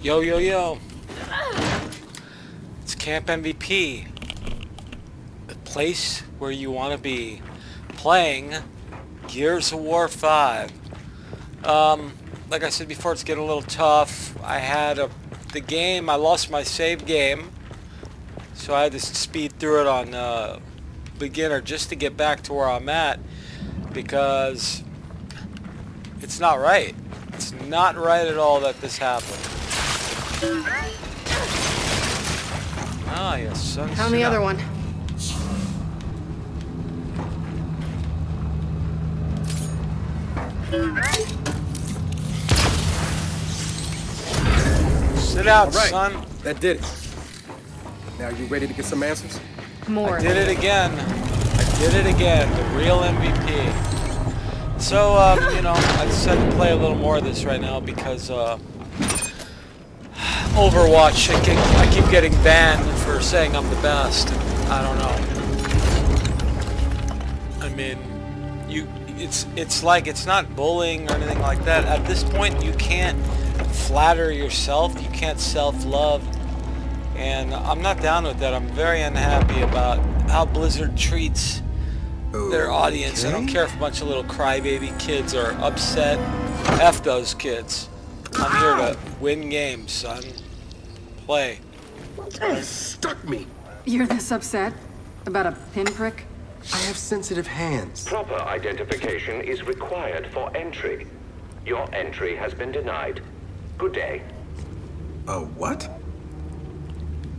Yo, yo, yo. It's Camp MVP. The place where you want to be. Playing Gears of War 5. Um, like I said before, it's getting a little tough. I had a, the game, I lost my save game. So I had to speed through it on uh, beginner just to get back to where I'm at. Because it's not right. It's not right at all that this happened. Ah, yes, son. Found the other one. Sit out, All right. son. That did it. Now you ready to get some answers? More. I did it again. I did it again. The real MVP. So, um, you know, I decided to play a little more of this right now because, uh, Overwatch, I keep, I keep getting banned for saying I'm the best. I don't know. I mean, you, it's, it's like, it's not bullying or anything like that. At this point, you can't flatter yourself. You can't self-love. And I'm not down with that. I'm very unhappy about how Blizzard treats their audience. I don't care if a bunch of little crybaby kids are upset. F those kids. I'm here to win games, son. Play. Oh, stuck me. You're this upset? About a pinprick? I have sensitive hands. Proper identification is required for entry. Your entry has been denied. Good day. A what?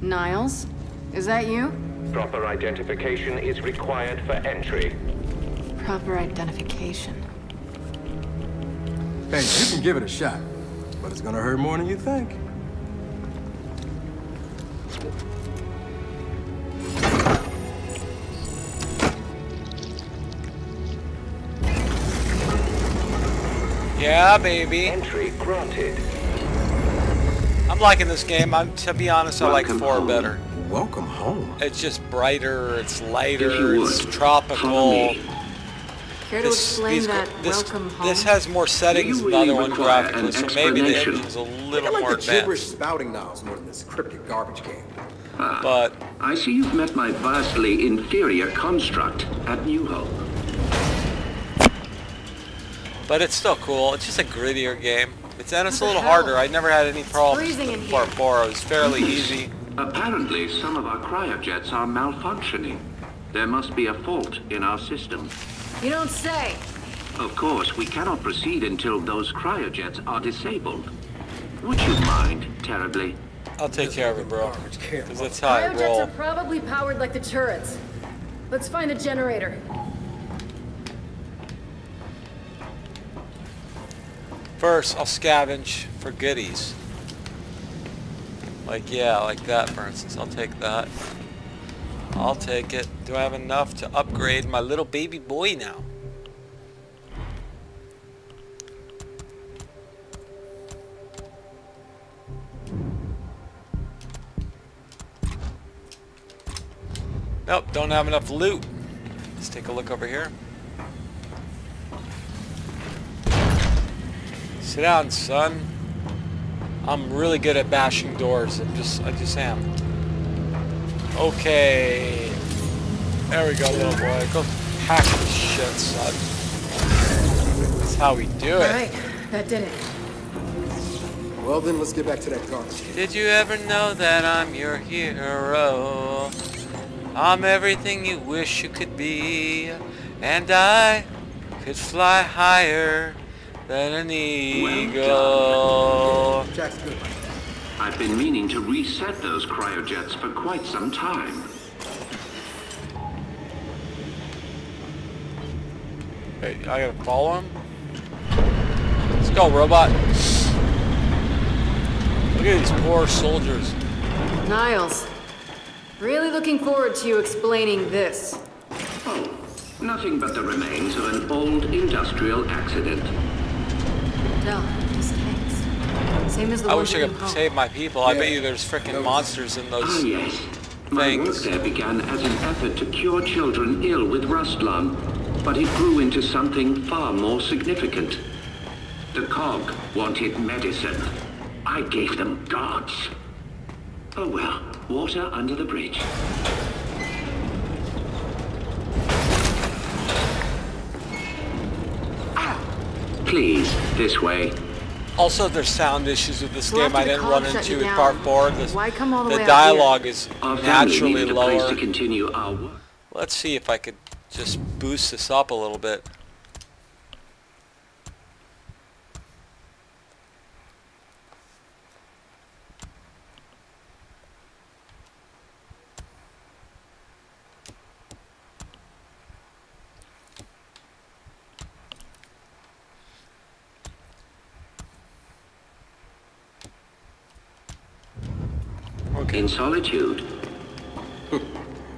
Niles? Is that you? Proper identification is required for entry. Proper identification. Hey, you can give it a shot, but it's gonna hurt more than you think. Yeah, baby. Entry granted. I'm liking this game. I'm to be honest, I like Welcome four home. better. Welcome home. It's just brighter. It's If you lighter. It's would, tropical. Follow me. Care to explain these- that this, welcome home? this has more settings than you the other really one require graphically, an so maybe the explanation? engine's a I little like more the gibberish spouting novels more than this cryptic garbage game. Ah, But I see you've met my vastly inferior construct at New Hope. but it's still cool. It's just a grittier game. It's and it's a little hell? harder. I never had any problems freezing with in part four. It was fairly easy. Apparently, some of our cryojets are malfunctioning. There must be a fault in our system. You don't say. Of course, we cannot proceed until those cryojets are disabled. Would you mind terribly? I'll take care of it, bro. Garbage can. Because that's how I Cryojets roll. are probably powered like the turrets. Let's find the generator. First, I'll scavenge for goodies. Like, yeah, like that, for instance. I'll take that. I'll take it. Do I have enough to upgrade my little baby boy now? Nope, don't have enough loot. Let's take a look over here. Sit down, son. I'm really good at bashing doors. I'm just, I just am. Okay. There we go, little boy. Go hack this shit, son. That's how we do it. right, that did it. Well then, let's get back to that car. Did you ever know that I'm your hero? I'm everything you wish you could be, and I could fly higher than an eagle. Jack's good like that. I've been meaning to reset those cryojets for quite some time. Hey, I gotta follow him. Let's go, robot. Look at these poor soldiers. Niles. Really looking forward to you explaining this. Oh, nothing but the remains of an old industrial accident. Del, these tanks. Same as the I wish I could save my people. I bet you there's freaking No. monsters in Ah, those. yes. My work there began as an effort to cure children ill with rust lung, but it grew into something far more significant. The COG wanted medicine. I gave them gods. Oh well, water under the bridge. Please, this way. Also, there's sound issues with this Well, game I didn't run into you with part 4. The, why come all the the way dialogue is Our family naturally needed lower. to continue our work. Let's see if I could just boost this up a little bit. In solitude,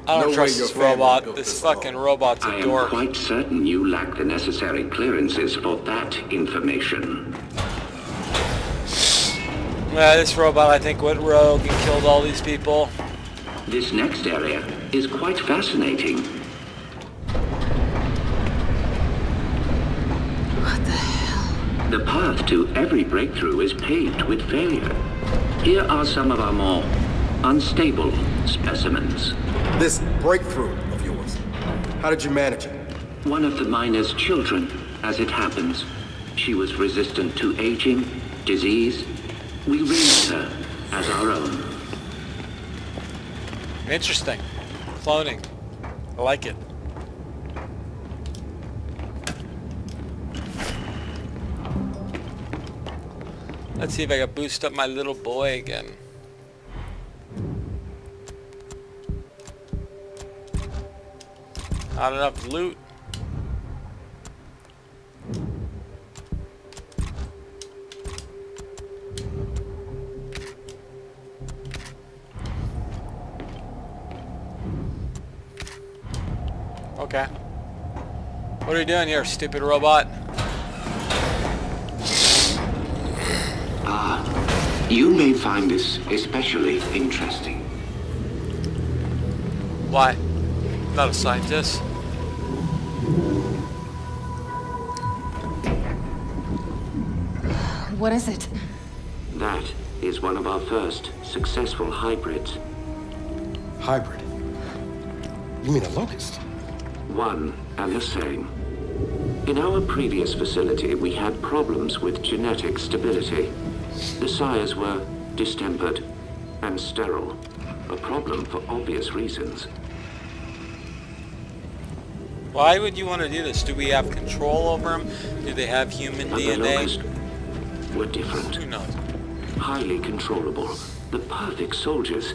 I don't No trust this robot. This this fucking alone. robot's I a am quite certain you lack the necessary clearances for that information. Yeah, this robot I think went rogue and killed all these people. This next area is quite fascinating. What the hell? The path to every breakthrough is paved with failure. Here are some of our more unstable specimens. This breakthrough of yours. How did you manage it? One of the miner's children, as it happens. She was resistant to aging, disease. We raised her as our own. Interesting. Cloning. I like it. Let's see if I can boost up my little boy again. Not enough loot. Okay. What are you doing here, stupid robot? Ah, you may find this especially interesting. Why? Not a scientist. What is it? That is one of our first successful hybrids. Hybrid. You mean a locust? One and the same. In our previous facility, we had problems with genetic stability. The sires were distempered and sterile. A problem for obvious reasons. Why would you want to do this? Do we have control over them? Do they have human But the DNA? locust were different. Highly controllable, the perfect soldiers,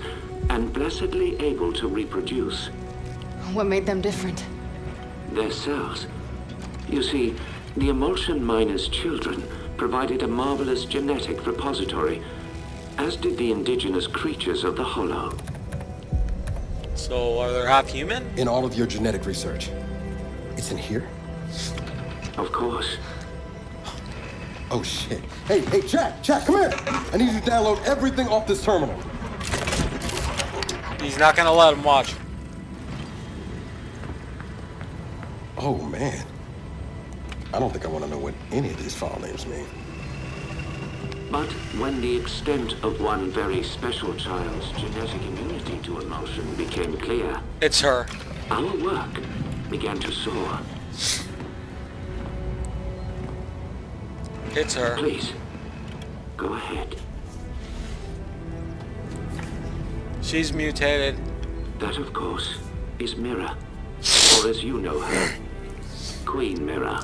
and blessedly able to reproduce What made them different? their cells. You see, the Imulsion miner's children provided a marvelous genetic repository, as did the indigenous creatures of the Hollow. So are they half human? In all of your genetic research. It's in here? Of course, Oh shit. Hey, hey, Jack, Jack, come here. I need you to download everything off this terminal. He's not gonna let him watch. Oh man. I don't think I want to know what any of these file names mean. but when the extent of one very special child's genetic immunity to Imulsion became clear, It's her. our work began to soar. It's her. Please, go ahead. She's mutated. That, of course, is Myrrah. Or as you know her, Queen Myrrah.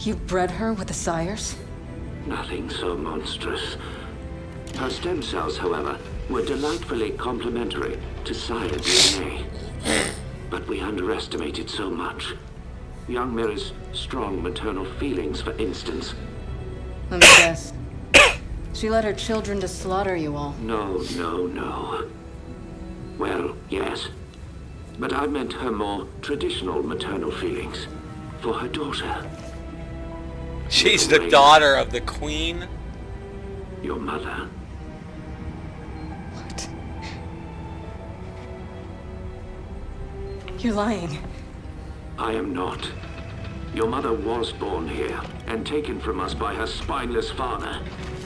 You bred her with the sires? Nothing so monstrous. Her stem cells, however, were delightfully complementary to sire DNA. But we underestimated so much. Young Myrrah's strong maternal feelings, for instance. Let me guess. She led her children to slaughter you all. No, no, no. Well, yes. But I meant her more traditional maternal feelings. For her daughter, She's the daughter of the queen. your mother. What? You're lying. I am not. Your mother was born here and taken from us by her spineless father.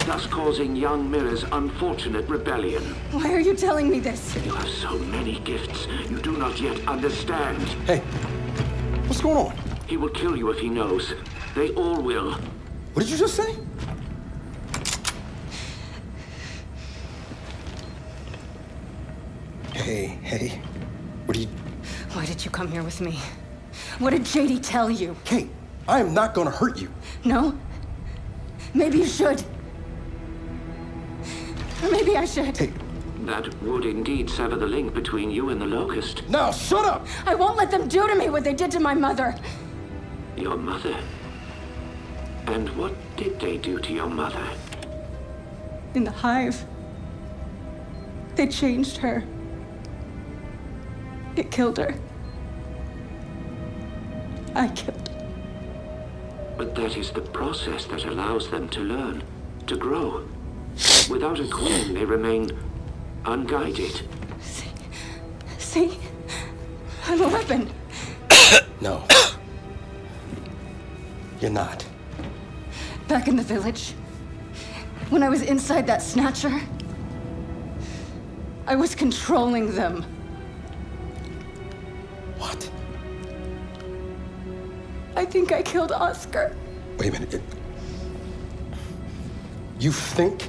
thus causing young Myrrah's unfortunate rebellion. Why are you telling me this? You have so many gifts you do not yet understand. Hey, what's going on? He will kill you if he knows. They all will. What did you just say? Hey, hey. What are you... Why did you come here with me? What did JD tell you? Kait, I am not gonna hurt you. No? Maybe you should. Or maybe I should. Hey, That would indeed sever the link between you and the Locust. now shut up! I won't let them do to me what they did to my mother. Your mother. And what did they do to your mother? In the hive. They changed her. It killed her. I killed her. But that is the process that allows them to learn, to grow. Without a queen, they remain unguided. See? See, I'm a weapon. No. You're not. Back in the village, when I was inside that snatcher, I was controlling them. I think I killed Oscar. Wait a minute. It- You think?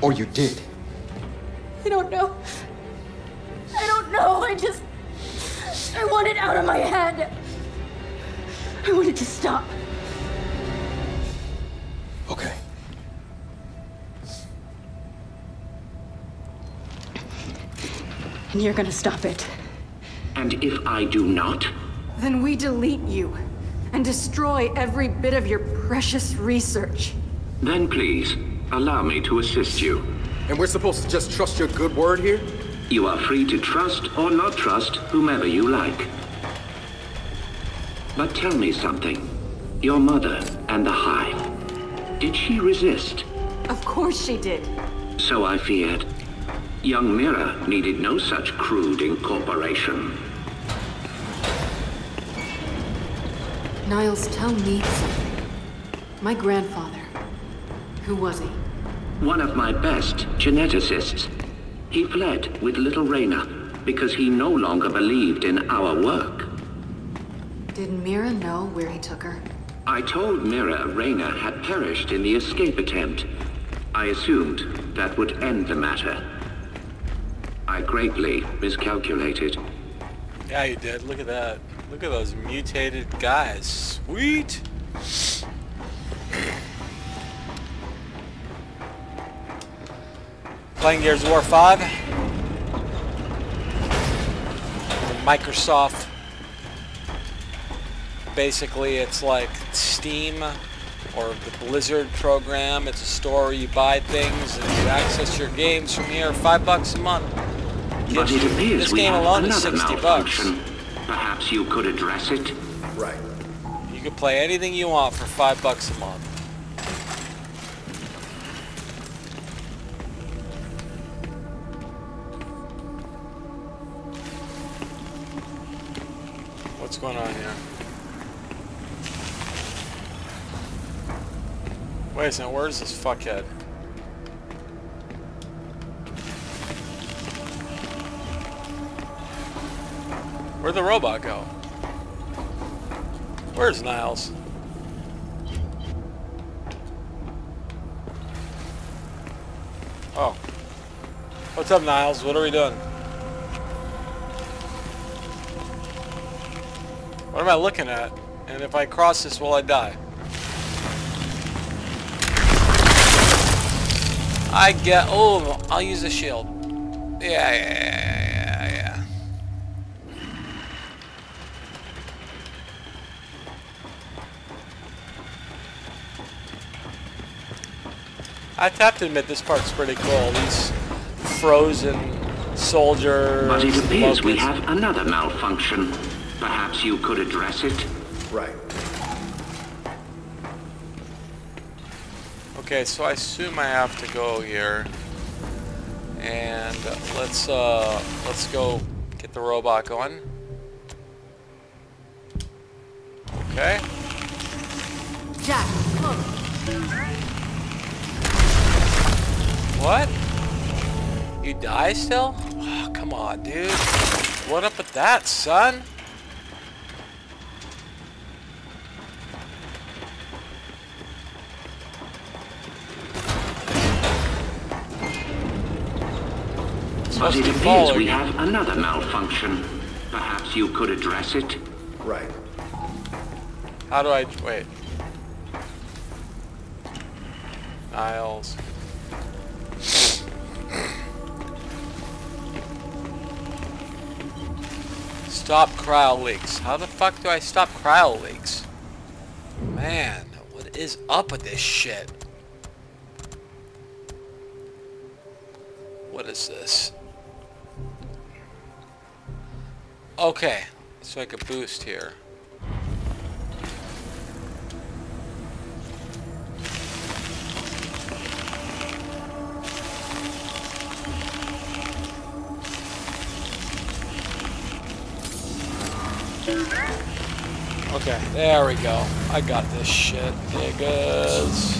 Or you did? I don't know. I don't know. I just. I want it out of my head. I want it to stop. Okay. And you're gonna stop it. And if I do not, Then we delete you and destroy every bit of your precious research. then please, allow me to assist you. And we're supposed to just trust your good word here? You are free to trust or not trust whomever you like. But tell me something. Your mother and the Hive. Did she resist? Of course she did. So I feared. Young Myrrah needed no such crude incorporation. Niles, tell me something. My grandfather. Who was he? One of my best geneticists. He fled with little Reyna because he no longer believed in our work. Did Myrrah know where he took her? I told Myrrah Reyna had perished in the escape attempt. I assumed that would end the matter. I greatly miscalculated. Yeah, you did. Look at that. Look at those mutated guys. Sweet. Playing Gears of War 5. The Microsoft. Basically, it's like Steam or the Blizzard program. It's a store where you buy things and you access your games from here. Five bucks a month. But it appears this we game alone is 60 bucks. malfunction. Perhaps you could address it? Right. You can play anything you want for five bucks a month. What's going on here? Wait a second, where's this fuckhead? Where'd the robot go? Where's Niles? Oh. What's up, Niles? What are we doing? What am I looking at? And if I cross this, will I die? I get... Oh, I'll use the shield. Yeah, yeah, yeah, yeah, yeah. I have to admit this part's pretty cool. These frozen soldiers. But it appears we have another malfunction. Perhaps you could address it? Right. Okay, so I assume I have to go here. And let's uh let's go get the robot going. Okay. Jack, What? You die still? Oh, come on, dude. What up with that, son? But it appears we have another malfunction. Perhaps you could address it? Right. How do I... Wait. Niles. Stop cryo leaks. How the fuck do I stop cryo leaks? Man, what is up with this shit? What is this? Okay, so I could boost here. Okay, there we go. I got this shit, niggas.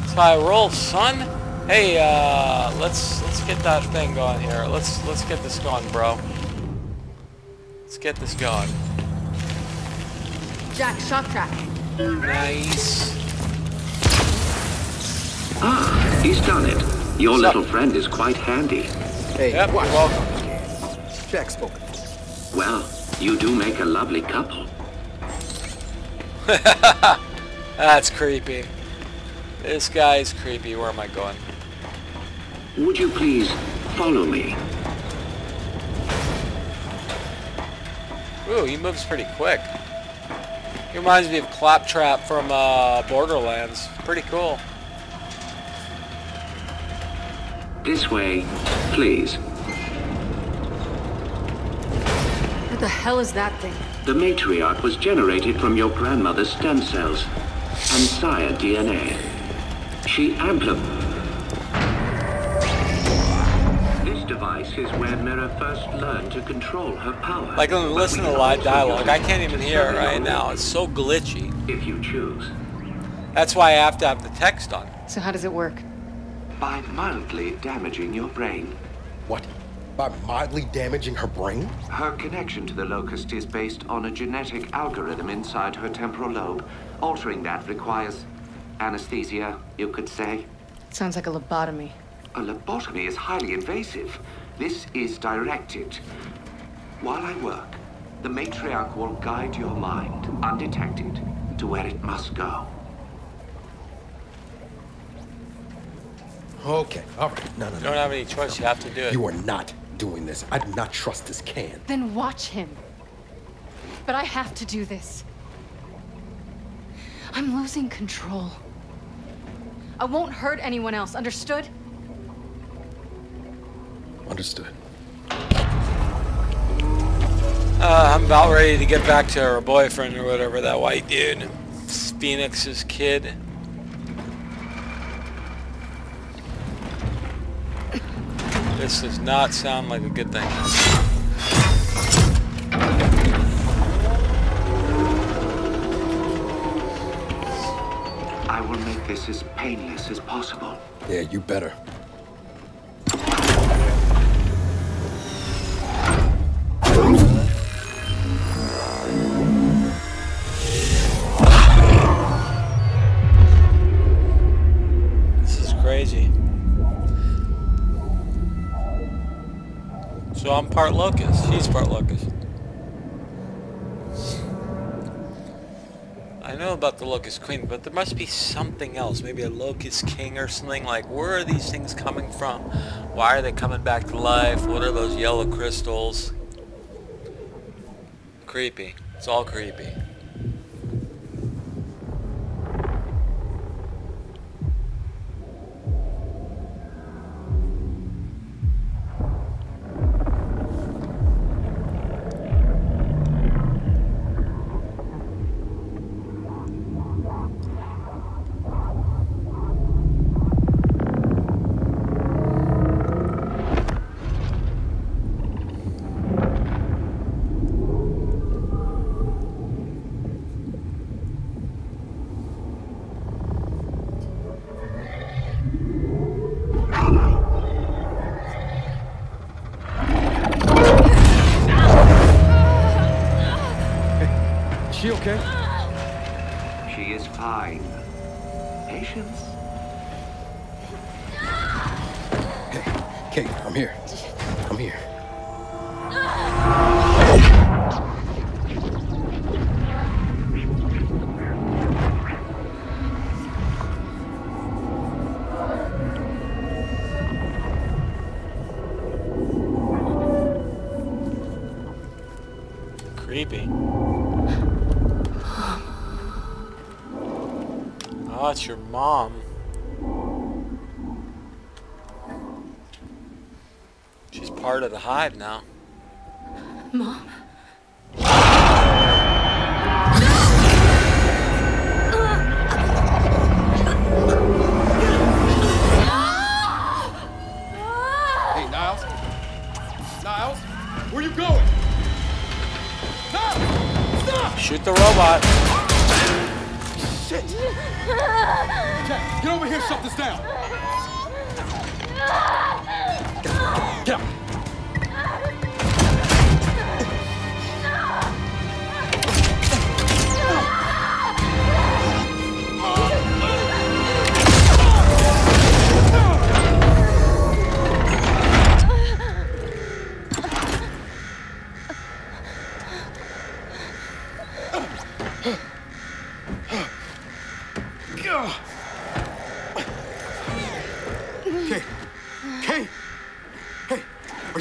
That's how I roll, son. Hey, uh, let's let's get that thing going here. Let's let's get this going, bro. Let's get this going. Jack, shock track. Nice. Ah, he's done it. Your What's up? little friend is quite handy. Hey, Yep, watch. you're welcome. Jack spoken. Well, you do make a lovely couple. That's creepy. This guy's creepy. Where am I going? Would you please follow me? Ooh, he moves pretty quick. He reminds me of Claptrap from uh, Borderlands. Pretty cool. This way, please. What the hell is that thing? The matriarch was generated from your grandmother's stem cells and sire DNA. She amplified. This device is where Myrrah first learned to control her power. Like, But listen to live dialogue. I can't even hear it right now. It's so glitchy. If you choose. That's why I have to have the text on. So how does it work? By mildly damaging your brain. What? By mildly damaging her brain? Her connection to the locust is based on a genetic algorithm inside her temporal lobe. Altering that requires anesthesia, you could say. Sounds like a lobotomy. A lobotomy is highly invasive. This is directed. While I work, the matriarch will guide your mind, undetected, to where it must go. Okay, all right. No, no, You don't have any choice. You have to do it. You are not doing this. I do not trust this can. Then watch him. But I have to do this. I'm losing control. I won't hurt anyone else, understood? Understood. Uh, I'm about ready to get back to her boyfriend or whatever, that white dude. Phoenix's kid. This does not sound like a good thing. I will make this as painless as possible. Yeah, you better. I'm part locust. She's part locust. I know about the locust queen, but there must be something else. Maybe a locust king or something. Like, where are these things coming from? Why are they coming back to life? What are those yellow crystals? Creepy. It's all creepy. It's your mom. She's part of the hive now. Mom. Hey, Niles. Niles, where you going? Niles, stop! Shoot the robot. Shit! Get over here, shut this down.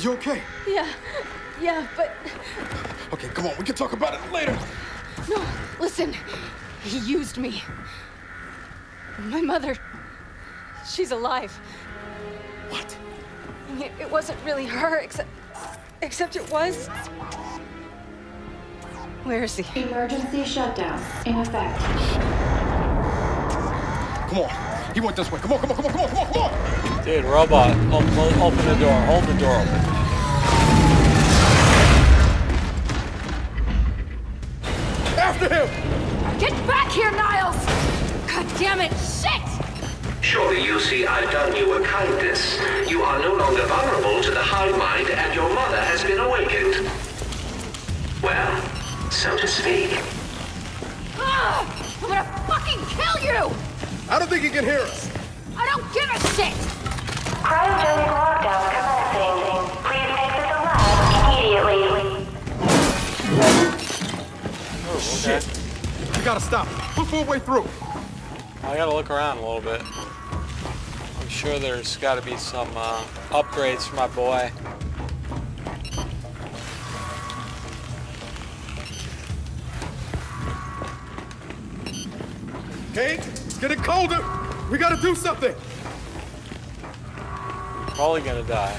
You okay? Yeah. Yeah, but Okay, come on, we can talk about it later. no. Listen. He used me. My mother. She's alive. What? It, it wasn't really her, except. Except it was. Where is he? Emergency shutdown in effect. Come on, he went this way. Come on, come on, come on, come on, come on, come on! Dude, robot, open, open the door. Hold the door open. After him! Get back here, Niles! God damn it! Shit! Surely you see I've done you a kindness. You are no longer vulnerable to the hive mind and your mother has been awakened. Well, so to speak. Ah! I'm gonna fucking kill you! I don't think he can hear us. I don't give a shit! Cryogenic lockdown commencing. Please exit the lab immediately. Oh, okay. We gotta stop. We're full way through. I gotta look around a little bit. I'm sure there's gotta be some uh, upgrades for my boy. Getting colder. We gotta do something. Probably gonna die.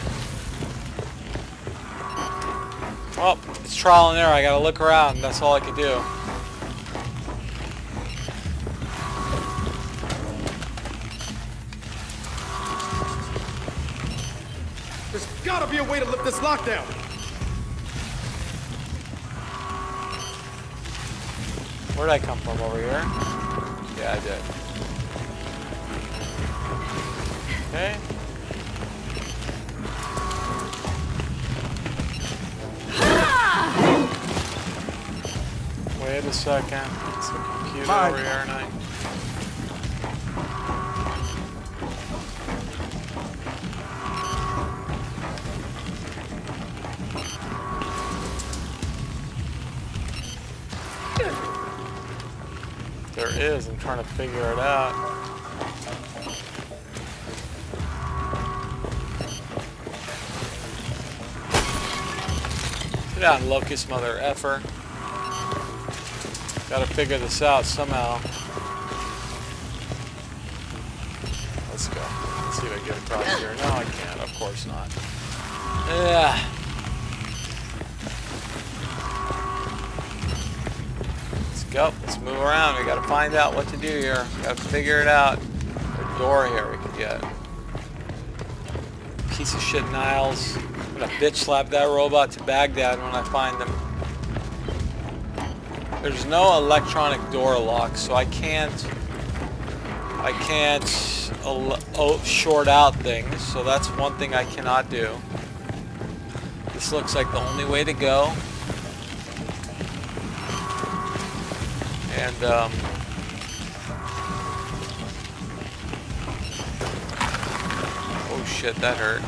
Oh, it's trial and error. I gotta look around. That's all I can do. There's gotta be a way to lift this lockdown. Where'd I come from? Over here? Yeah, I did. Wait a second. It's the computer Mine. over here, and I... There is. I'm trying to figure it out. Get out, locust mother effer. Gotta figure this out somehow. Let's go. Let's see if I can get across here. No, I can't. Of course not. Yeah. Let's go. Let's move around. We gotta find out what to do here. Gotta figure it out. A door here we could get. Piece of shit Niles. I'm gonna bitch slap that robot to Baghdad when I find them. There's no electronic door lock, so I can't I can't short out things, so that's one thing I cannot do. This looks like the only way to go. And, um... Oh shit, that hurt.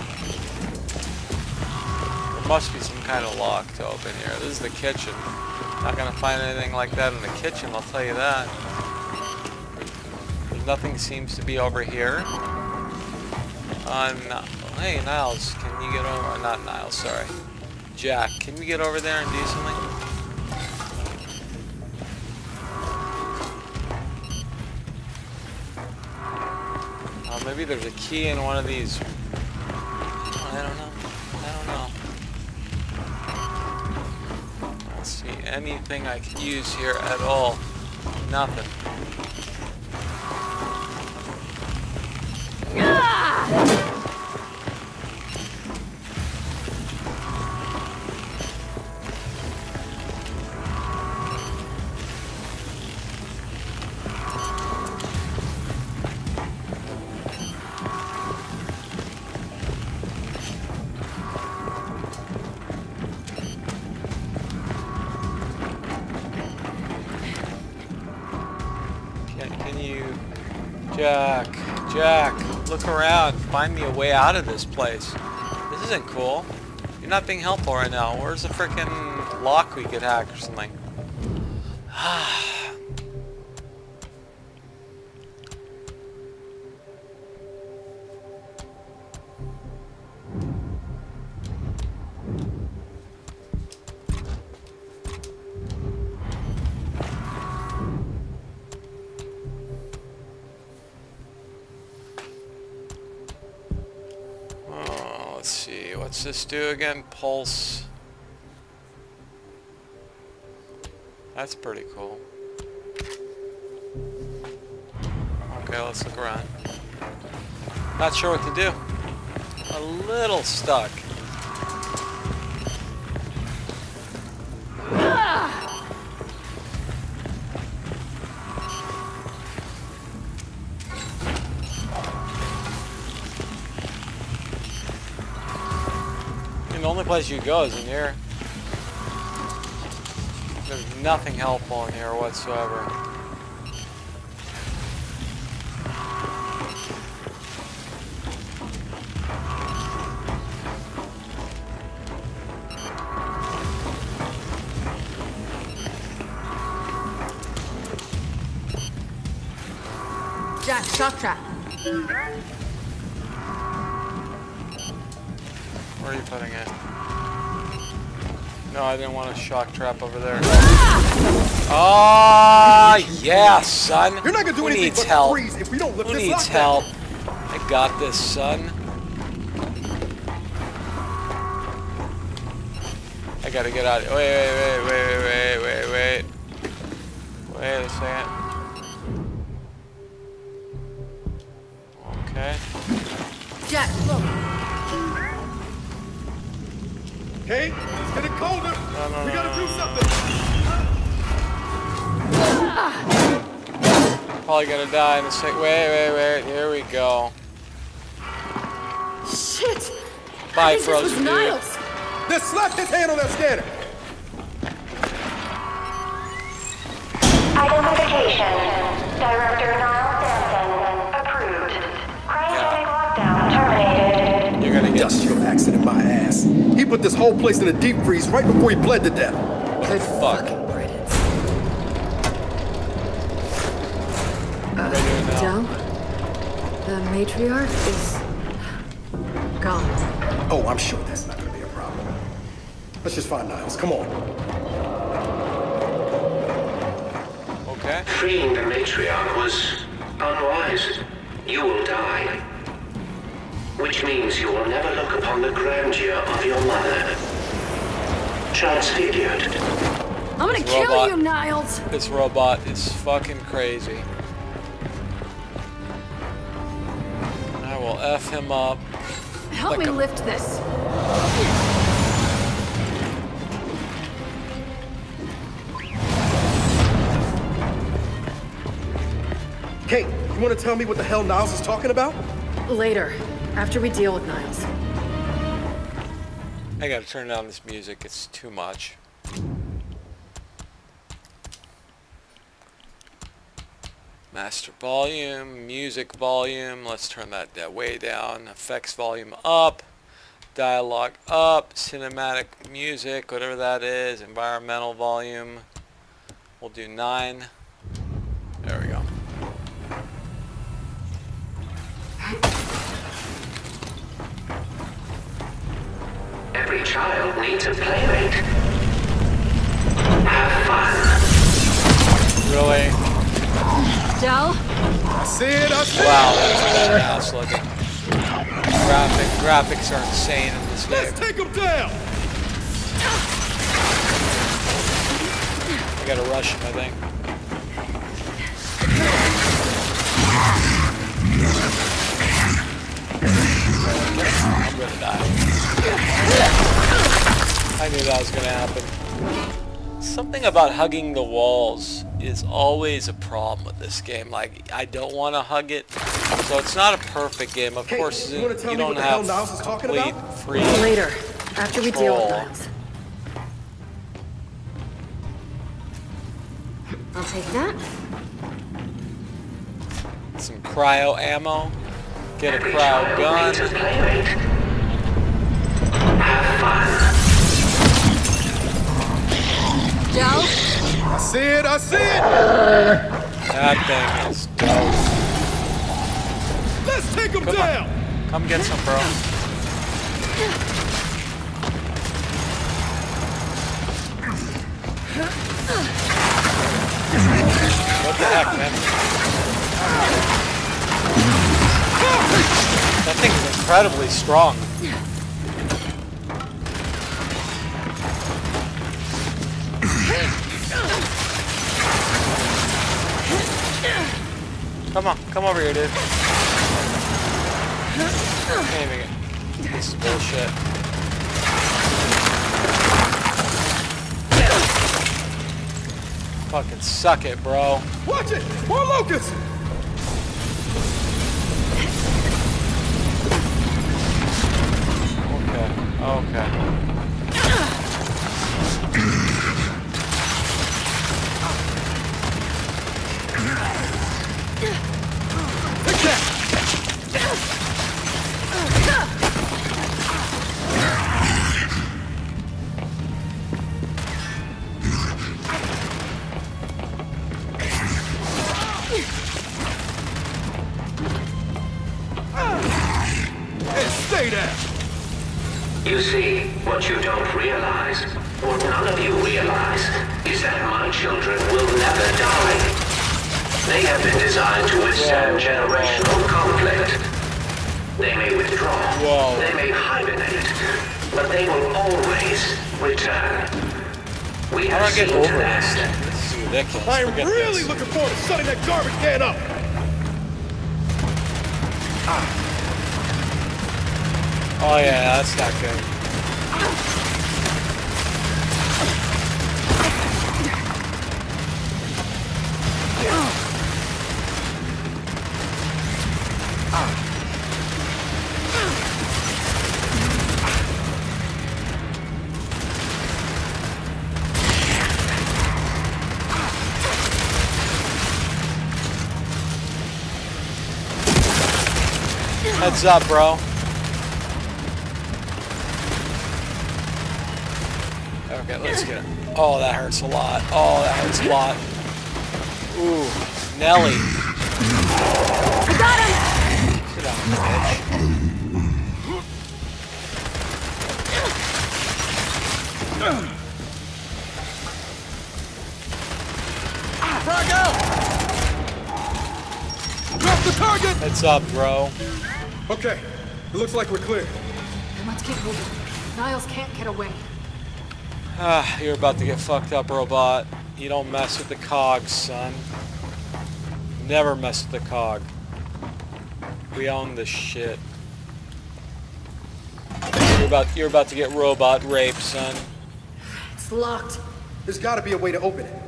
There must be some kind of lock to open here. This is the kitchen. Not gonna find anything like that in the kitchen, I'll tell you that. Nothing seems to be over here. Uh. Hey, Niles, can you get over? Not Niles, sorry. Jack, can you get over there and do something? Maybe there's a key in one of these. Anything I can use here at all. Nothing. Way out of this place. This isn't cool. You're not being helpful right now. Where's the freaking lock we could hack or something? Oh, What's this do again? Pulse. That's pretty cool. Okay, let's look around. Not sure what to do. A little stuck. Place you go is in here. There's nothing helpful in here whatsoever. Jack, shock trap. You putting it? No, I didn't want a shock trap over there. Ah, yeah, son. You're not gonna do Who anything needs help? freeze if we don't lift Who this needs help? I got this, son. I gotta get out. Wait, wait, wait, wait, wait, wait, wait. Wait a second. Probably gonna die in a sec. Wait, wait, wait. Here we go. Shit! Bye, I frozen was dude. Niles. Then slap his hand on that scanner. Identification. Director Niall Denton. Approved. Cryogenic lockdown terminated. You're gonna get Industrial accident, my ass. He put this whole place in a deep freeze right before he bled to death. Good fuck. What are we doing now? Del? The matriarch is... gone. Oh, I'm sure that's not gonna be a problem. Let's just find Niles. Come on. Okay. Freeing the matriarch was unwise. You will die. Which means you will never look upon the grandeur of your mother. Transfigured. I'm gonna This kill you, Niles! This robot is fucking crazy. I him up. Help Like me a- lift this. Kait, you wanna tell me what the hell Niles is talking about? Later, after we deal with Niles. I gotta turn down this music, it's too much. Master volume, music volume, let's turn that, that way down. Effects volume up, dialogue up, cinematic music, whatever that is, environmental volume. We'll do 9. There we go. Every child needs a playmate. Have fun. Really? Del? I see it, I see Wow, it! that's badass looking. Graphic, graphics are insane in this game. Let's take him down! I gotta rush him, I think. I'm gonna die. I knew that was gonna happen. Something about hugging the walls is always a problem with this game. Like, I don't want to hug it, so it's not a perfect game. Of Hey, course, you you don't what the hell have Niles is talking complete about? free. Later, after we deal with Control. Niles. I'll take that. Some cryo ammo. Get a Every cryo gun. needs. Have fun. Del? I see it, I see it! That thing is dope. Let's take him Come down! on. Come get some, bro. What the heck, man? That thing is incredibly strong. Come on, come over here, dude. Can't even get- This is bullshit. Fucking suck it, bro. Watch it! More locusts! Okay, okay. They have been designed to withstand generational conflict. They may withdraw, Whoa. they may hibernate, but they will always return. We How have do I get seen over to this? that. This is ridiculous. I am Forget really this. looking forward to setting that garbage can up! Ah. Oh yeah, that's not good. Heads up, bro. Okay, let's get it. Oh, that hurts a lot. Oh, that hurts a lot. Ooh, Nelly. I Got him! Sit down, bitch. Frag out! Drop the target! Heads up, bro. Okay, it looks like we're clear. Then let's keep moving. Niles can't get away. Ah, you're about to get fucked up, robot. You don't mess with the cogs, son. Never mess with the cog. We own this shit. You're about you're about to get robot raped, son. It's locked. There's gotta be a way to open it.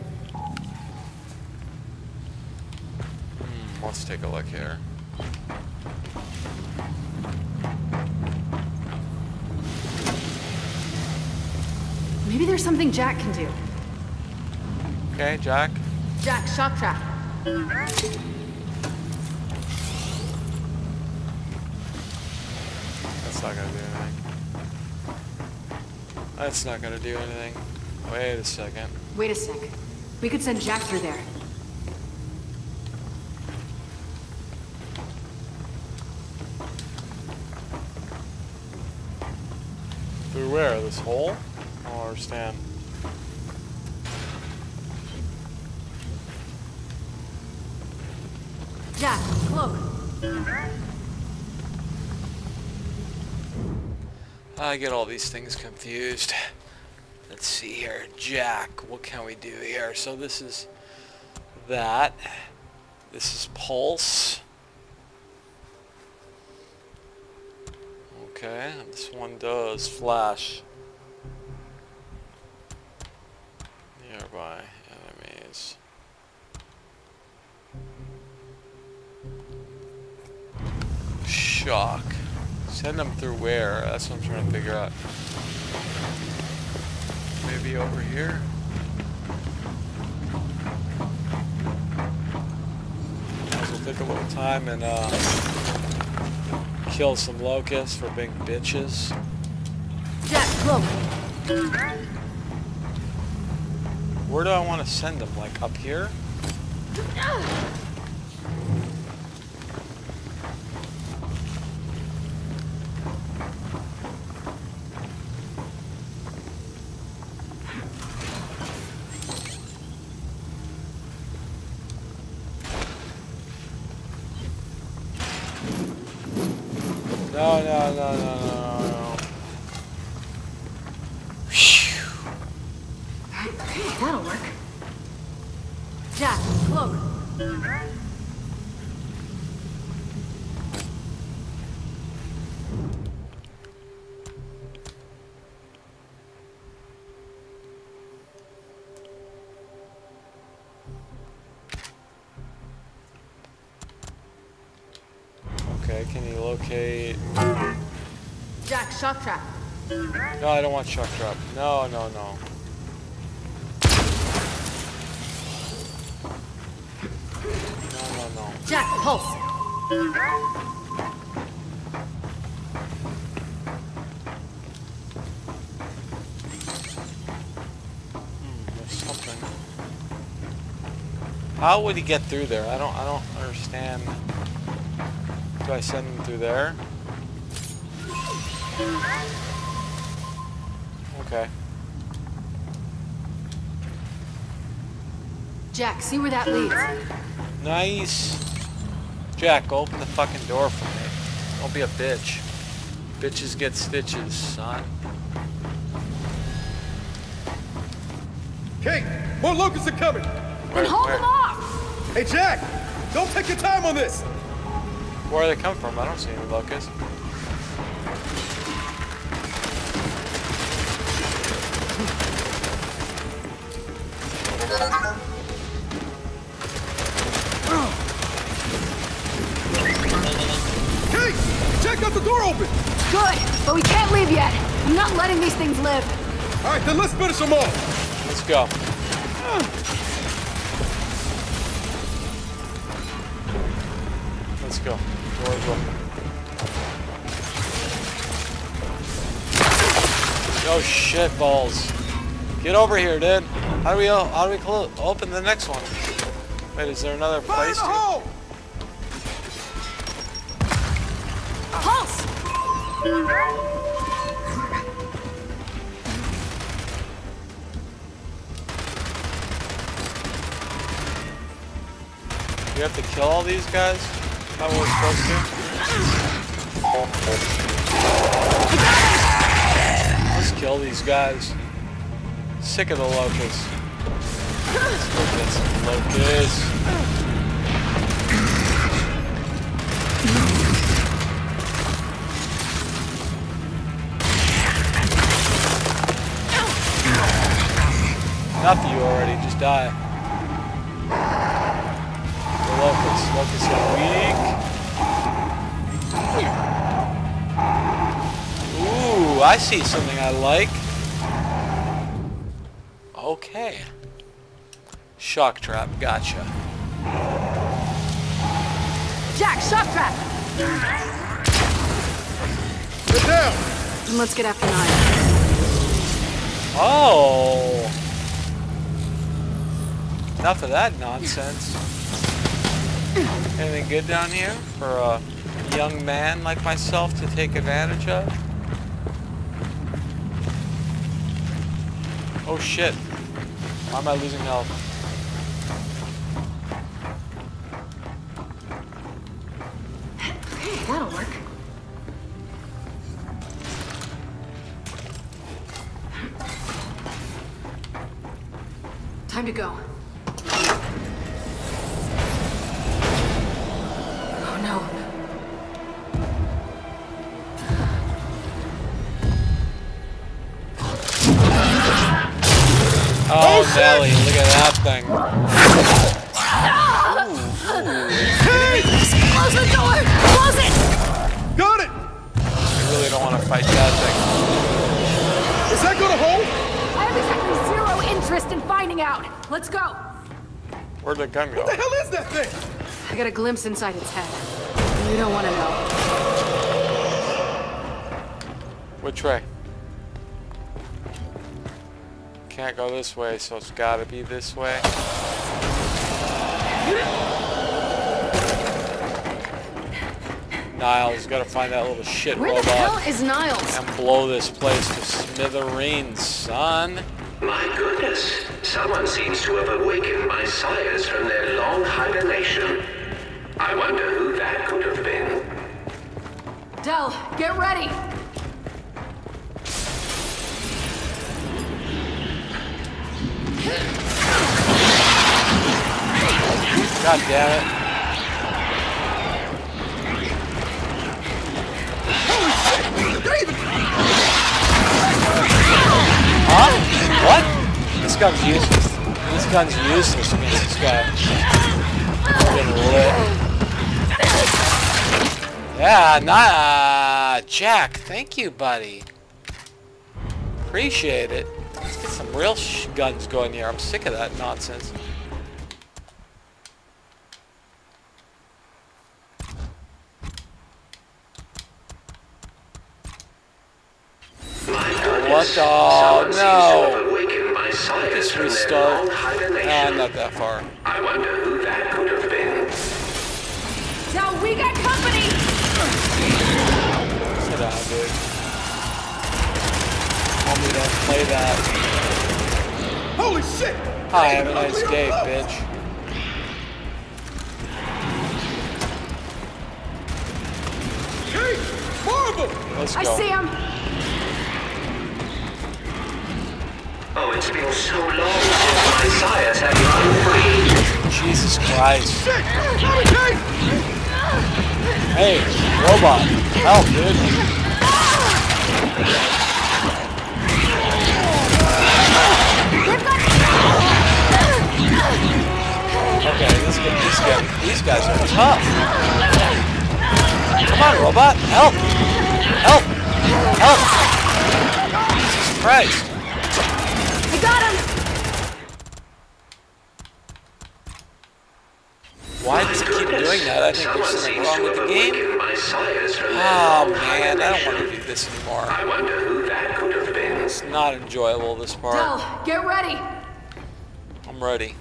Let's take a look here. Maybe there's something Jack can do. Okay, Jack. Jack, shock trap. That's not gonna do anything. That's not gonna do anything. Wait a second. Wait a sec. We could send Jack through there. Through where? This hole? I don't understand. Jack, cloak. I get all these things confused. Let's see here. Jack, what can we do here? So this is that. This is pulse. Okay, this one does flash. Nearby enemies. Shock. Send them through where? That's what I'm trying to figure out. Maybe over here? Might as well take a little time and uh, kill some locusts for being bitches. Jack, cloak. Where do I want to send them? Like up here? Okay, can you locate... Jack, shock trap. No, I don't want shock trap. No, no, no. No, no, no. Jack, pulse. Hmm, there's something. How would he get through there? I don't I don't understand. Do I send him through there? Okay. Jack, see where that leads. Nice. Jack, open the fucking door for me. Don't be a bitch. Bitches get stitches, son. Kait, more locusts are coming. Where, Hold where, them off! Hey, Jack, don't take your time on this. Where they come from? I don't see any locusts. Kait, Jack got the door open. Good, but we can't leave yet. I'm not letting these things live. All right, then let's finish them off. Let's go. Balls. Get over here, dude. How do we how do we clo- open the next one? Wait, is there another Fire place? the to- hole. Pulse! We have to kill all these guys? How we're supposed to? Kill these guys. Sick of the locusts. Let's get some locusts. Enough of you already, just die. The locusts. Locusts are weak. Ooh, I see something I like. Okay. Shock trap, gotcha. Jack, shock trap! Get Then let's get after Niall. Oh. Enough of that nonsense. Anything good down here for a young man like myself to take advantage of? Oh shit. Why am I losing health? I got inside its head. You don't want to know. Which way? Can't go this way, so it's gotta be this way. Niles, gotta find that little shit Where the hell robot is Niles? and blow this place to smithereens, son. My goodness, someone seems to have awakened my sires from their long hibernation. I wonder who that could have been. Del, get ready. God damn it. Huh? What? This gun's useless. This gun's useless against this guy. Getting lit. Yeah, nah, Jack. Thank you, buddy. Appreciate it. Let's get some real guns going here. I'm sick of that nonsense. What the- to no. Just restart. Ah, not that far. I wonder who that could have been. Del, we got Sit down, dude. Homie, don't play that. Holy shit! Hi, have a nice day, bitch. Hey! Marvel! Let's I see him. Oh, it's been so long since my sires have run free. Jesus Christ. Hey, robot. Help, dude. Help. Help. Help. Jesus Christ. I got him. Why does it keep doing that? I think there's Someone something wrong with the game. awakened my sires from their Oh man, I don't want to do this anymore. I wonder who that could have been. It's not enjoyable, this part. Del, get ready. I'm ready.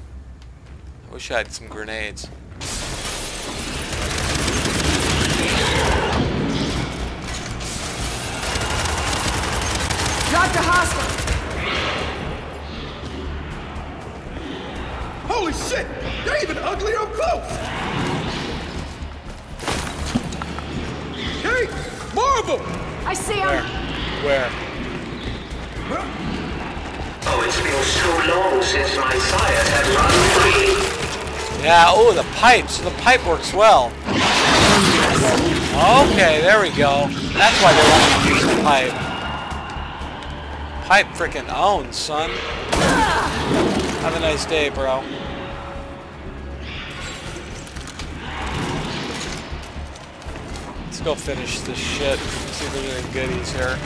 I wish I had some grenades. Drop to hostile. Holy shit! They're even uglier up close! Hey! Marvel! I see Where? him. Where? Oh, it's been so long since my sires have run free. Yeah, oh, the pipe. So the pipe works well. Okay, there we go. That's why they want to use the pipe. Pipe freaking owns, son. Have a nice day, bro. Let's go finish this shit. See if there's any goodies here.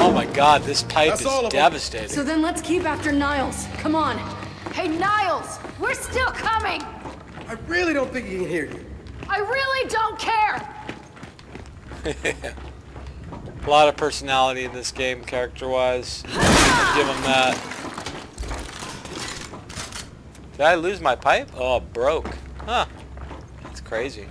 Oh my god, this pipe That's is all devastating. So then let's keep after Niles. Come on. Hey, Niles! We're still coming! I really don't think he can hear you. I really don't care! A lot of personality in this game, character-wise. Give him that. Did I lose my pipe? Oh, broke. Huh. That's crazy.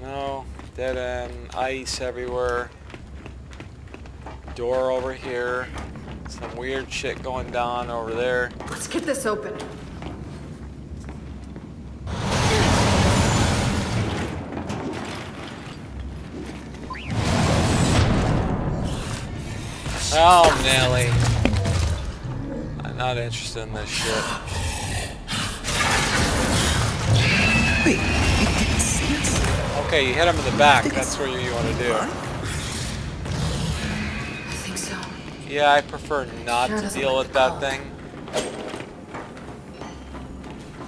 No. Dead end. Ice everywhere. Door over here. Some weird shit going down over there. Let's get this open. Oh, Nelly. I'm not interested in this shit. Okay, you hit him in the back. That's what you want to do. I think so. Yeah, I prefer not Sure to deal like with that thing.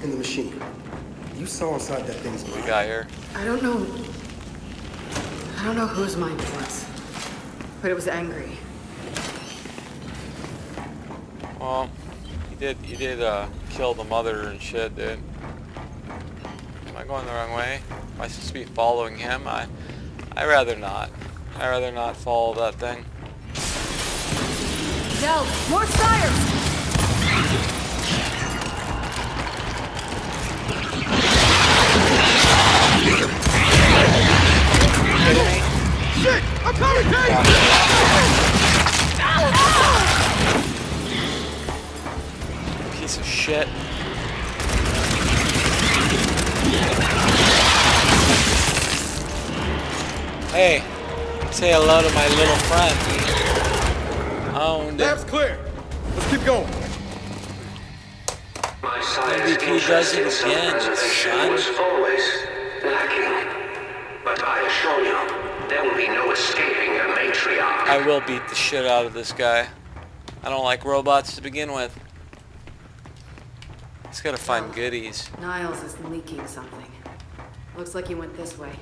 In the machine. You saw inside that thing's We got here. I don't know. I don't know whose mind it was, but it was angry. Well, you did you did uh, kill the mother and shit, dude. Am I going the wrong way? Am I supposed to be following him? I I rather not. I rather not follow that thing. No, more sires! Shit! I'm coming, Kait! Hey, say hello to my little friend. Owned Lab's it. clear. Let's keep going. My science MVP interest does it in again, self-preservation son. was always lacking. But I assure you, there will be no escaping a matriarch. I will beat the shit out of this guy. I don't like robots to begin with. He's gotta find oh. goodies. Niles is leaking something. Looks like he went this way.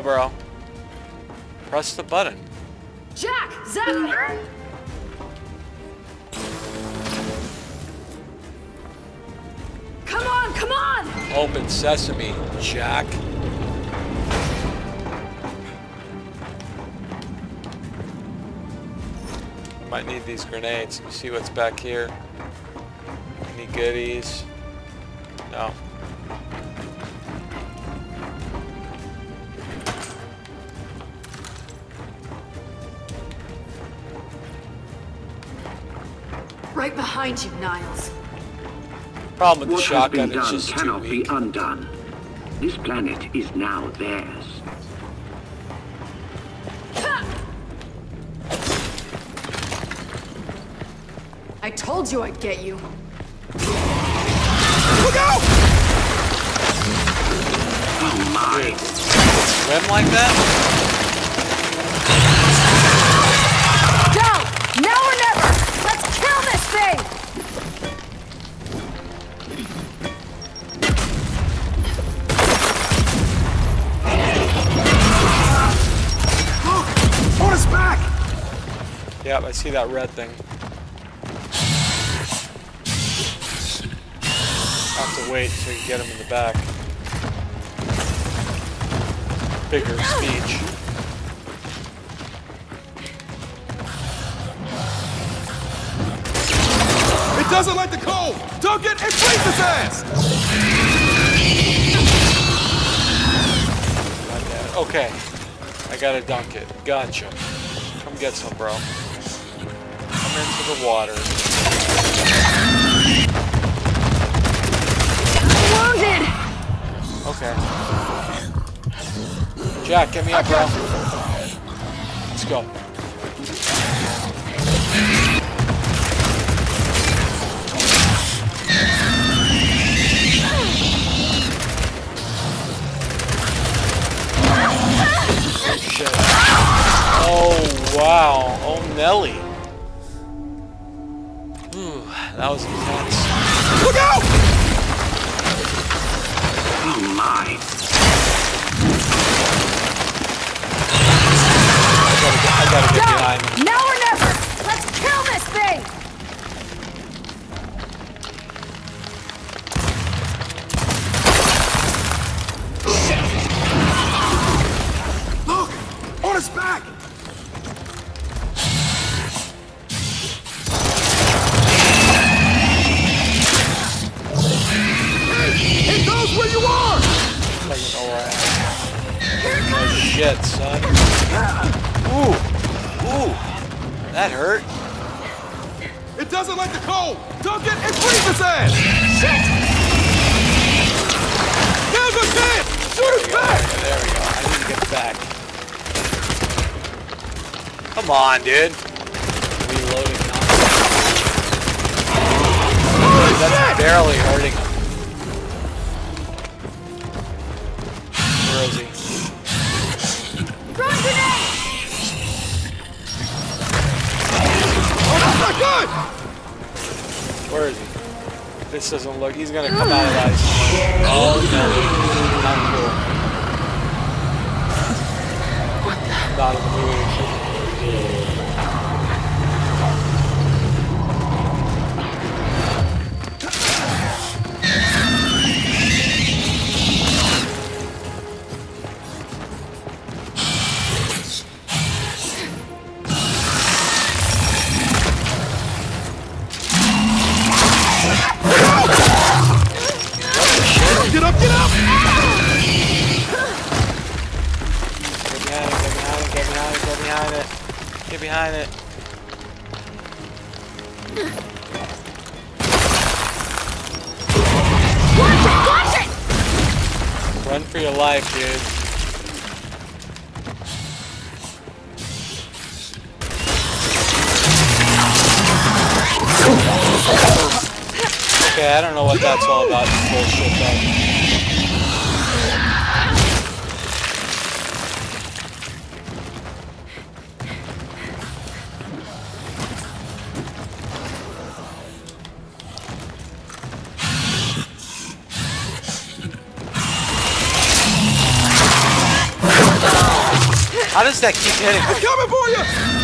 Go, bro. Press the button. Jack! Zach! Come on, come on! Open sesame, Jack. Might need these grenades. Let see what's back here. Any goodies? Behind you, Niles. Problem with the What has shotgun, been it's done just cannot be undone. This planet is now theirs. I told you I'd get you. Look out! Oh my! Swim like that? I see that red thing. have to wait so you get him in the back. Bigger speech. It doesn't like the cold! Dunk it and freeze his ass! God damn it. Okay. I gotta dunk it. Gotcha. Come get some, bro. Into the water. Wounded! Okay. Jack, get me up, bro. Let's go. Oh, wow. Oh, Nelly. Ooh, that was intense. Look out! Oh my. I gotta get, I gotta get behind him. Now or on, dude. Reloading now. Holy That's shit! barely hurting him. Where is he? Throwing grenade! Oh, that's not good! Where is he? This doesn't look. He's gonna come out of that. Oh no! Not cool. What the? Not in the Okay, I don't know what that's all about. Bullshit, though. How does that keep hitting? I'm coming for you!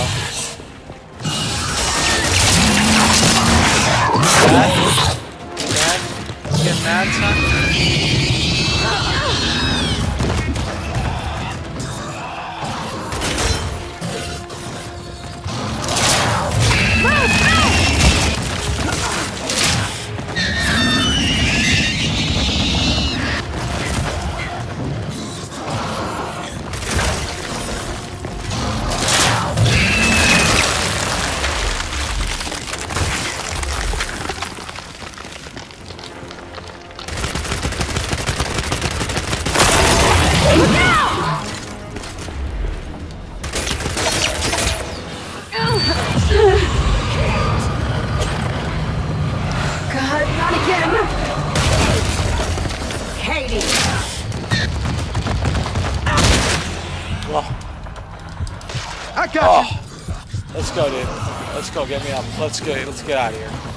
Get bro. Mad? Mad? Get mad, son? Let's go. Get me up. Let's go. Let's get out of here.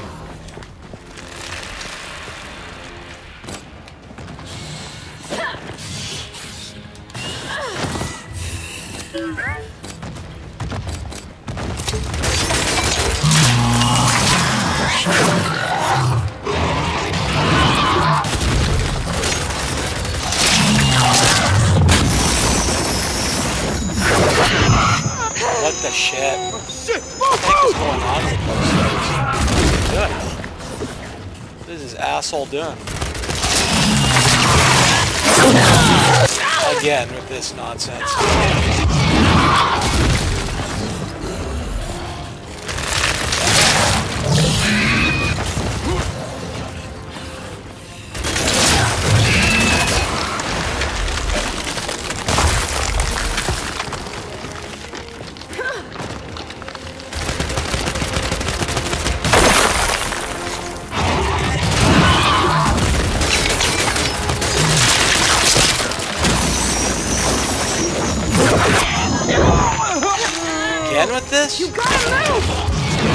This nonsense.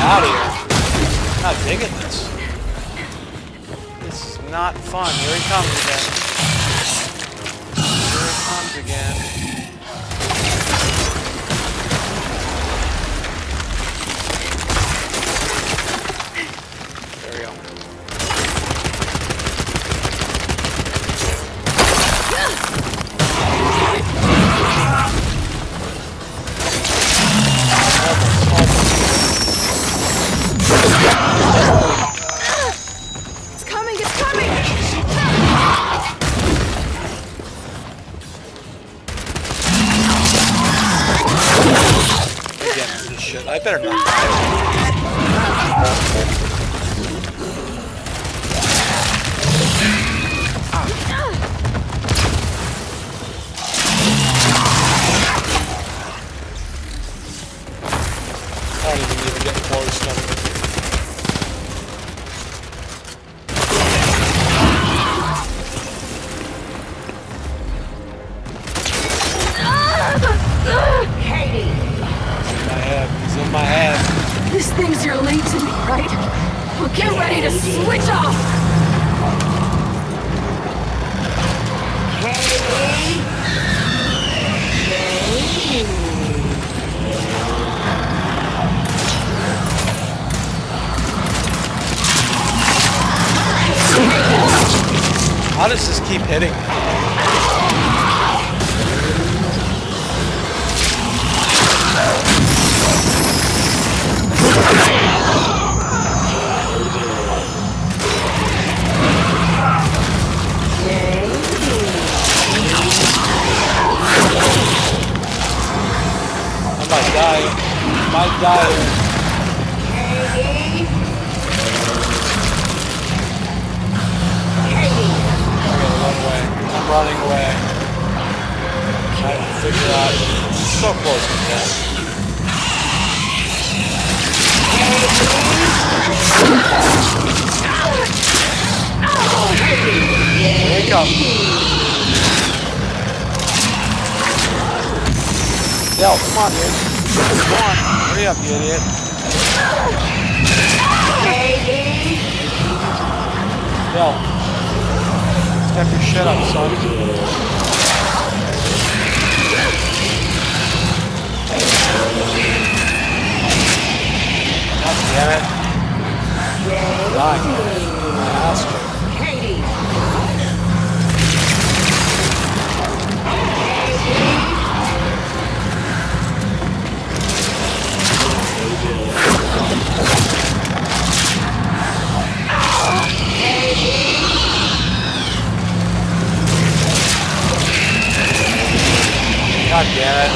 Out of here. I'm not digging this. This is not fun. Here he comes again. Here he comes again. I away. I'm running away. I have to figure out. So close to death. He comes. Del, come on, dude. Come on. Hurry up, you idiot. Del. Step your shit up, son. God damn it. Die. I God damn it.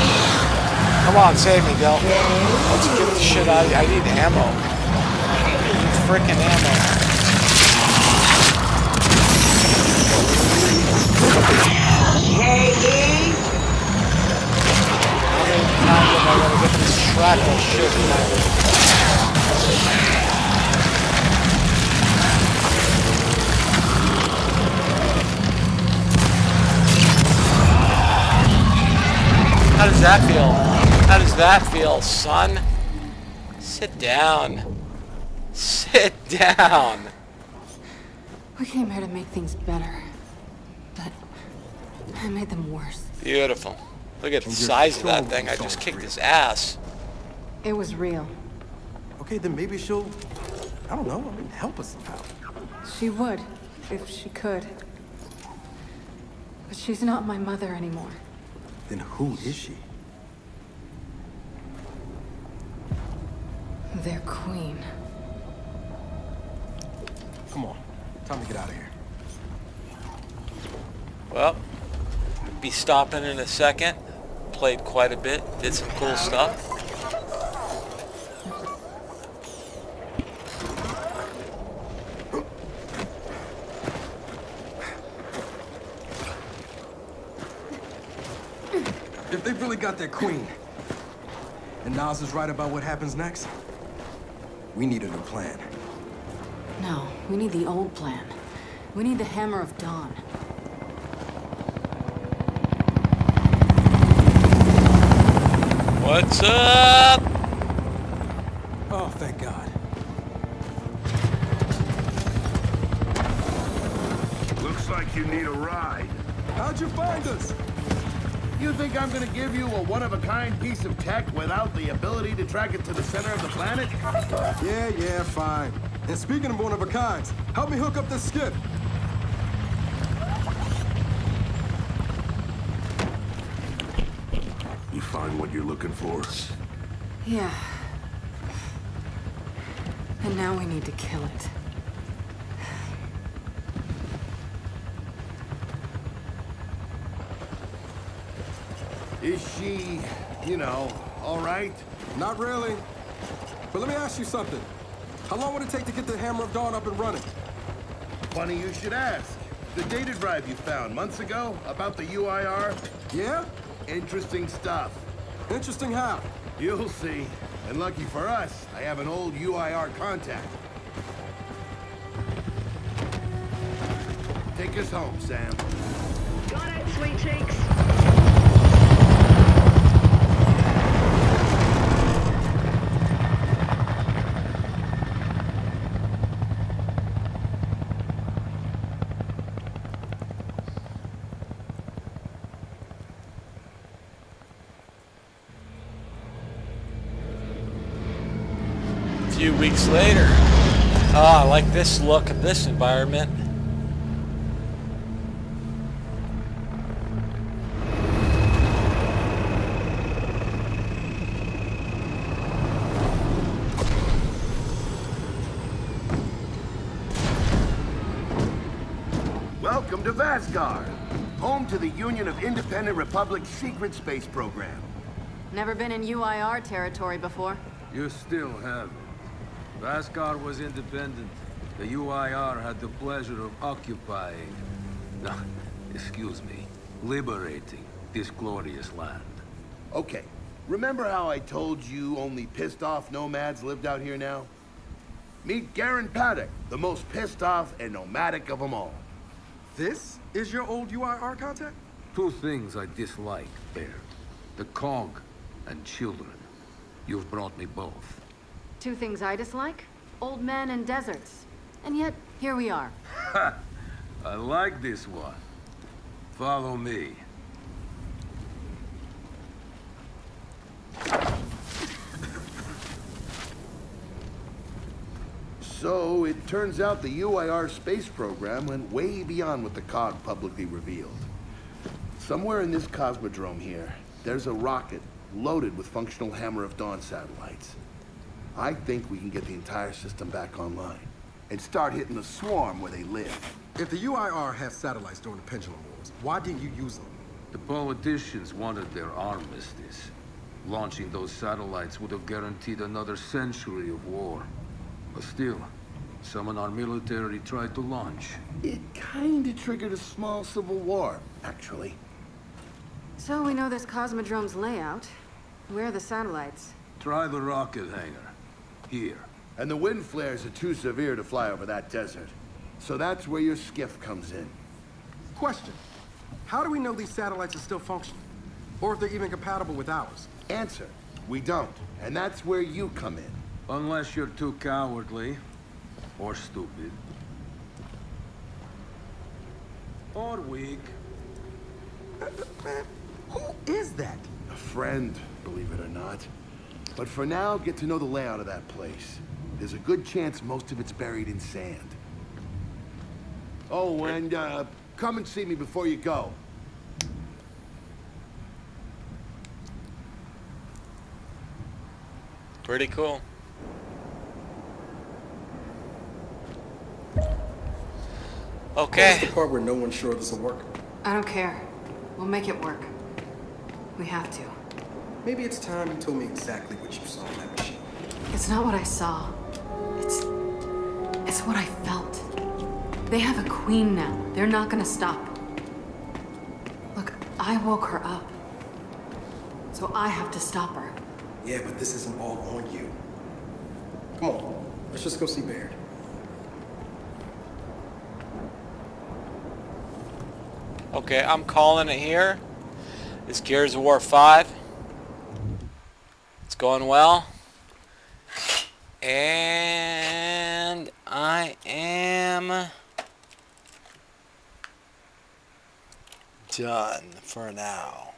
Come on, save me, Del. Let's get the shit out of here. I need ammo. I need freaking ammo. How many times am I gonna get this shrapnel shit out? How does that feel? How does that feel, son? Sit down. Sit down. We came here to make things better. But I made them worse. Beautiful. Look at the size of that thing. I just kicked sorry. his ass. It was real. Okay, then maybe she'll, I don't know, I mean, help us somehow. She would, if she could. But she's not my mother anymore. Then who is she? Their queen. Come on. Time to get out of here. Well, be stopping in a second. Played quite a bit. Did some cool stuff. If they really got their queen, and Nas is right about what happens next, we need a new plan. No, we need the old plan. We need the Hammer of Dawn. What's up? Oh, thank God. Looks like you need a ride. How'd you find us? You think I'm gonna give you a one-of-a-kind piece of tech without the ability to track it to the center of the planet? Yeah, yeah, fine. And speaking of one of a kinds, help me hook up this skiff. You find what you're looking for? Yeah. And now we need to kill it. Is she, you know, all right? Not really. But let me ask you something. How long would it take to get the Hammer of Dawn up and running? Funny you should ask. The data drive you found months ago about the UIR? Yeah? Interesting stuff. Interesting how? You'll see. And lucky for us, I have an old UIR contact. Take us home, Sam. Got it, sweet cheeks. Weeks later. Oh, I like this look of this environment. Welcome to Vasgar, home to the Union of Independent Republics secret space program. Never been in UIR territory before. You still haven't. Vasgar was independent. The UIR had the pleasure of occupying... No, excuse me. Liberating this glorious land. Okay, remember how I told you only pissed off nomads lived out here now? Meet Garron Paduk, the most pissed off and nomadic of them all. This is your old UIR contact? Two things I dislike, Baird. The cog and children. You've brought me both. Two things I dislike? Old men and deserts. And yet, here we are. I like this one. Follow me. So, it turns out the UIR space program went way beyond what the COG publicly revealed. Somewhere in this cosmodrome here, there's a rocket loaded with functional Hammer of Dawn satellites. I think we can get the entire system back online and start hitting the swarm where they live. If the UIR has satellites during the Pendulum Wars, why didn't you use them? The politicians wanted their armistice. Launching those satellites would have guaranteed another century of war. But still, some in our military tried to launch. It kinda triggered a small civil war, actually. So we know this Cosmodrome's layout. Where are the satellites? Try the rocket hangar. Here. And the wind flares are too severe to fly over that desert. So that's where your skiff comes in. Question. How do we know these satellites are still functioning? Or if they're even compatible with ours? Answer. We don't. And that's where you come in. Unless you're too cowardly. Or stupid. Or weak. Uh, uh, man, who is that? A friend, believe it or not. But for now, get to know the layout of that place. There's a good chance most of it's buried in sand. Oh, and uh, come and see me before you go. Pretty cool. Okay. That's the part where no one's sure this will work. I don't care. We'll make it work. We have to. Maybe it's time you told me exactly what you saw in that machine. It's not what I saw. It's. It's what I felt. They have a queen now. They're not gonna stop. Look, I woke her up. So I have to stop her. Yeah, but this isn't all on you. Come on, let's just go see Baird. Okay, I'm calling it here. It's Gears of War 5. It's going well. And I am done for now.